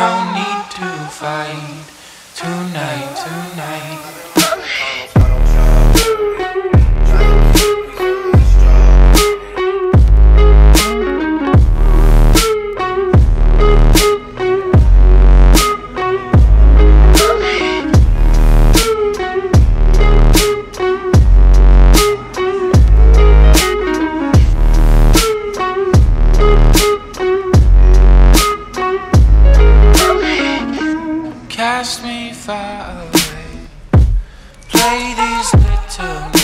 no need to fight tonight, tonight. cast me far away Play these little